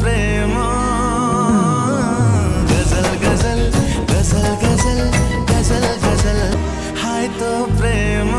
प्रेम। गज़ल गज़ल गज़ल गज़ल गज़ल गज़ल। हाय तो प्रेम।